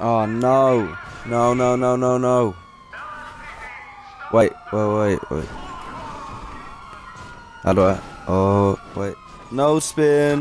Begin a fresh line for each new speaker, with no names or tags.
Oh no. No, no, no, no, no. Wait, wait, wait, wait. How do I? Oh, wait. No spin.